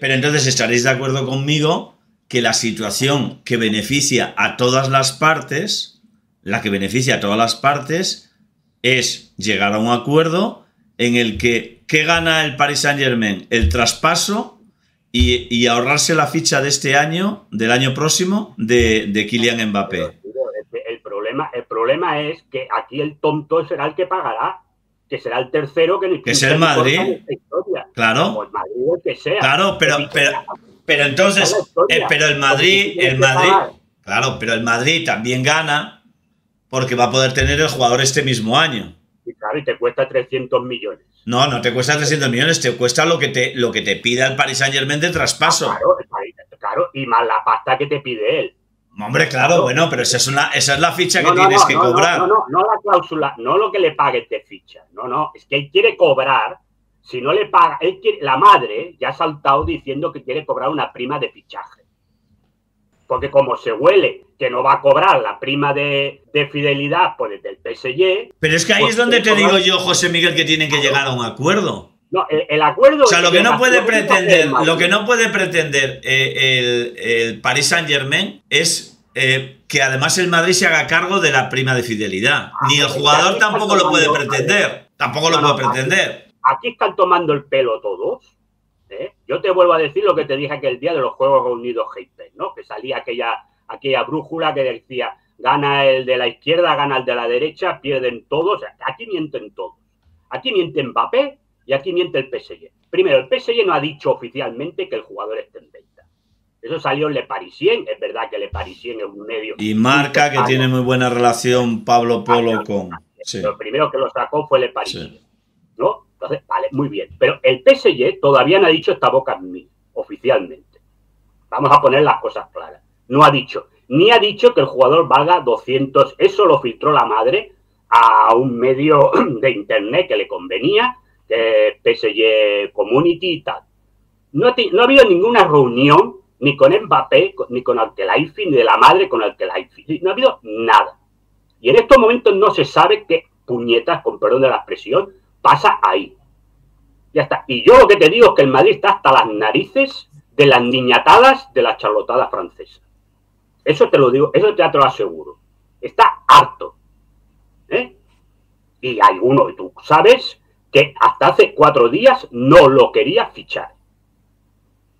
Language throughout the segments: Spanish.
Pero entonces estaréis de acuerdo conmigo que la situación que beneficia a todas las partes, la que beneficia a todas las partes, es llegar a un acuerdo en el que ¿qué gana el Paris Saint Germain? El traspaso y, ahorrarse la ficha de este año, del año próximo, de, de Kylian Mbappé. El problema, el problema es que aquí el tonto será el que pagará que será el tercero que, que es el Madrid. Claro. Pues Madrid el que sea. Claro, pero, pero, pero entonces, eh, pero el Madrid, el Madrid, claro, pero el Madrid también gana porque va a poder tener el jugador este mismo año. Y claro, y te cuesta 300 millones. No, no te cuesta 300 millones, te cuesta lo que te, lo que te pida el Paris Saint Germain de traspaso. Ah, claro, claro, y más la pasta que te pide él. Hombre, claro, bueno, pero esa es, una, esa es la ficha que tienes que cobrar. No, no, no, la cláusula, no lo que le pagues de ficha. No, no, es que él quiere cobrar. Si no le paga, él quiere, la madre ya ha saltado diciendo que quiere cobrar una prima de fichaje. Porque como se huele que no va a cobrar la prima de, fidelidad pues desde el PSG. Pero es que ahí pues es donde te digo yo, José Miguel, que tienen que llegar a un acuerdo. No, el, acuerdo. O sea, lo que no puede pretender, lo que no puede pretender el, el Paris Saint Germain es eh, que además el Madrid se haga cargo de la prima de fidelidad. Ah, Ni el jugador tampoco lo puede pretender. Tampoco lo puede pretender. Aquí están tomando el pelo todos. ¿eh? Yo te vuelvo a decir lo que te dije aquel día de los Juegos Reunidos Hyper, ¿no? Que salía aquella, aquella brújula que decía gana el de la izquierda, gana el de la derecha, pierden todos. Aquí mienten todos. Aquí miente Mbappé y aquí miente el PSG. Primero, el PSG no ha dicho oficialmente que el jugador esté en venta. Eso salió en Le Parisien, es verdad que Le Parisien es un medio. Y marca que tiene muy buena relación Pablo Polo con. Lo primero que lo sacó fue Le Parisien. ¿No? Entonces, vale, muy bien. Pero el PSG todavía no ha dicho esta boca en mí, oficialmente. Vamos a poner las cosas claras. No ha dicho, ni ha dicho que el jugador valga 200. Eso lo filtró la madre a un medio de internet que le convenía, de PSG Community y tal. No ha habido ninguna reunión ni con Mbappé, ni con Alkelaifi, ni de la madre con Alkelaifi. No ha habido nada. Y en estos momentos no se sabe qué puñetas, con perdón de la expresión, pasa ahí. Ya. Y yo lo que te digo es que el Madrid está hasta las narices de las niñatadas de la charlotada francesa. Eso te lo digo, eso te lo aseguro. Está harto. ¿eh? Y hay uno, y tú sabes, que hasta hace cuatro días no lo quería fichar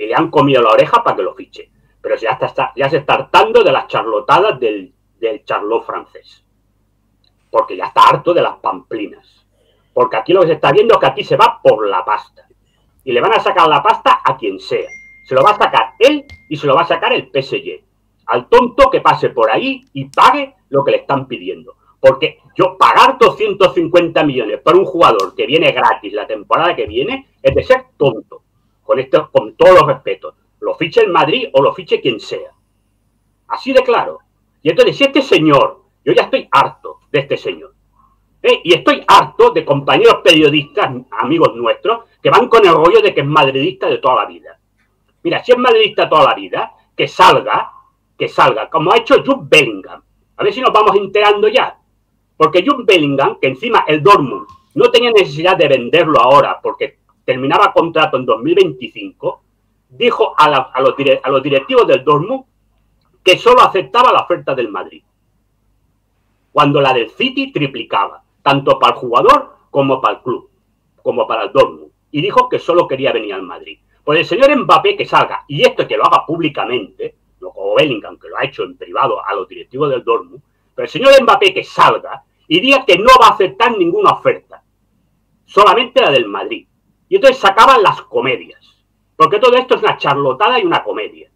y le han comido la oreja para que lo fiche. Pero ya, está, ya se está hartando de las charlotadas del, del charlot francés. Porque ya está harto de las pamplinas. Porque aquí lo que se está viendo es que aquí se va por la pasta. Y le van a sacar la pasta a quien sea. Se lo va a sacar él y se lo va a sacar el PSG. Al tonto que pase por ahí y pague lo que le están pidiendo. Porque yo pagar 250 millones por un jugador que viene gratis la temporada que viene es de ser tonto con, esto, con todos los respetos, lo fiche el Madrid o lo fiche quien sea. Así de claro. Y entonces, si este señor, yo ya estoy harto de este señor, y estoy harto de compañeros periodistas, amigos nuestros, que van con el rollo de que es madridista de toda la vida. Mira, si es madridista toda la vida, que salga, que salga, como ha hecho Jude Bellingham. A ver si nos vamos enterando ya. Porque Jude Bellingham, que encima el Dortmund no tenía necesidad de venderlo ahora, porque terminaba contrato en 2025, dijo a, los, a los directivos del Dortmund que solo aceptaba la oferta del Madrid. Cuando la del City triplicaba, tanto para el jugador como para el club, como para el Dortmund. Y dijo que solo quería venir al Madrid. Pues el señor Mbappé que salga, y esto que lo haga públicamente, no como Bellingham, que lo ha hecho en privado a los directivos del Dortmund, pero el señor Mbappé que salga y diga que no va a aceptar ninguna oferta, solamente la del Madrid. Y entonces sacaban las comedias. Porque todo esto es una charlotada y una comedia.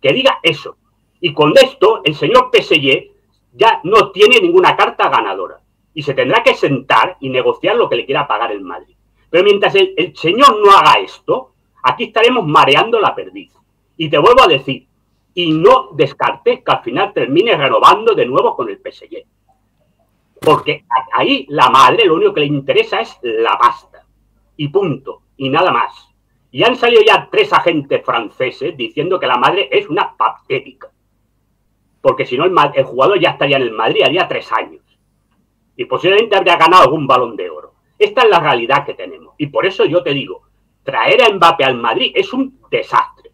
Que diga eso. Y con esto, el señor PSG ya no tiene ninguna carta ganadora. Y se tendrá que sentar y negociar lo que le quiera pagar el Madrid. Pero mientras el, señor no haga esto, aquí estaremos mareando la perdiz. Y te vuelvo a decir, y no descartes que al final termine renovando de nuevo con el PSG. Porque ahí la madre lo único que le interesa es la pasta y punto, y nada más. Y han salido ya tres agentes franceses diciendo que la madre es una patética. Porque si no, el, el jugador ya estaría en el Madrid haría tres años. Y posiblemente habría ganado algún balón de oro. Esta es la realidad que tenemos. Y por eso yo te digo, traer a Mbappé al Madrid es un desastre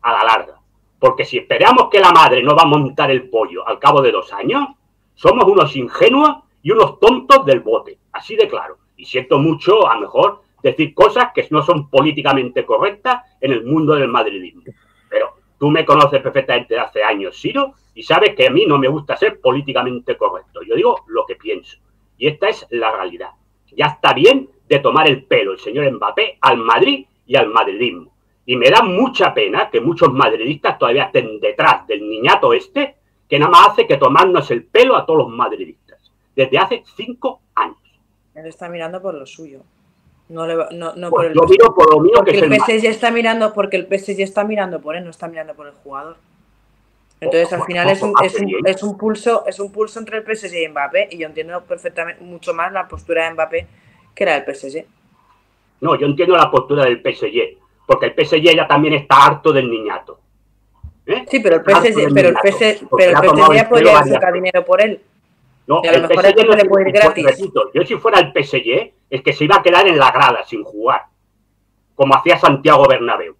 a la larga. Porque si esperamos que la madre no va a montar el pollo al cabo de dos años, somos unos ingenuos y unos tontos del bote, así de claro. Y siento mucho, a lo mejor, decir cosas que no son políticamente correctas en el mundo del madridismo. Pero tú me conoces perfectamente hace años, Ciro, y sabes que a mí no me gusta ser políticamente correcto. Yo digo lo que pienso. Y esta es la realidad. Ya está bien de tomar el pelo el señor Mbappé al Madrid y al madridismo. Y me da mucha pena que muchos madridistas todavía estén detrás del niñato este, que nada más hace que tomarnos el pelo a todos los madridistas. Desde hace cinco años. Él está mirando por lo suyo. No, le, no, no Pues por el yo miro por lo mío porque que es el el PSG está mirando porque el PSG está mirando por él, no está mirando por el jugador. Entonces al final es un, es un, es un pulso es un pulso entre el PSG y Mbappé y yo entiendo perfectamente mucho más la postura de Mbappé que la del PSG. No, yo entiendo la postura del PSG, porque el PSG ya también está harto del niñato. ¿Eh? Sí, pero el PSG, pero el PSG, pero el PSG el podría sacar dinero por él. No, Y a lo el mejor PSG no se le puede ir gratis. repito, yo si fuera el PSG, es que se iba a quedar en la grada sin jugar, como hacía Santiago Bernabéu.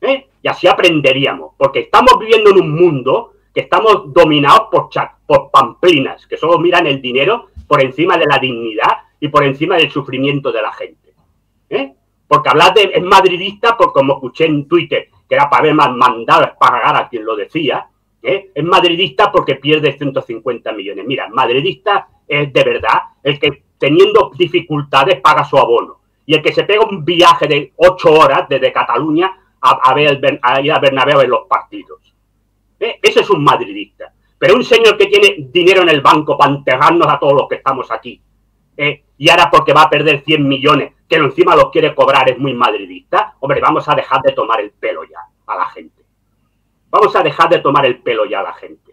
¿Eh? Y así aprenderíamos, porque estamos viviendo en un mundo que estamos dominados por, cha- por pamplinas, que solo miran el dinero por encima de la dignidad y por encima del sufrimiento de la gente. ¿Eh? Porque hablar de es madridista, por como escuché en Twitter, que era para haber man- mandado a pagar a quien lo decía, ¿eh? es madridista porque pierde 150 millones. Mira, madridista es de verdad el que teniendo dificultades paga su abono. Y el que se pega un viaje de ocho horas desde Cataluña a, a ver a ir a Bernabéu en los partidos. ¿Eh? Ese es un madridista. Pero un señor que tiene dinero en el banco para enterrarnos a todos los que estamos aquí, ¿eh? y ahora porque va a perder 100 millones, que encima los quiere cobrar, es muy madridista, hombre, vamos a dejar de tomar el pelo ya a la gente. Vamos a dejar de tomar el pelo ya a la gente.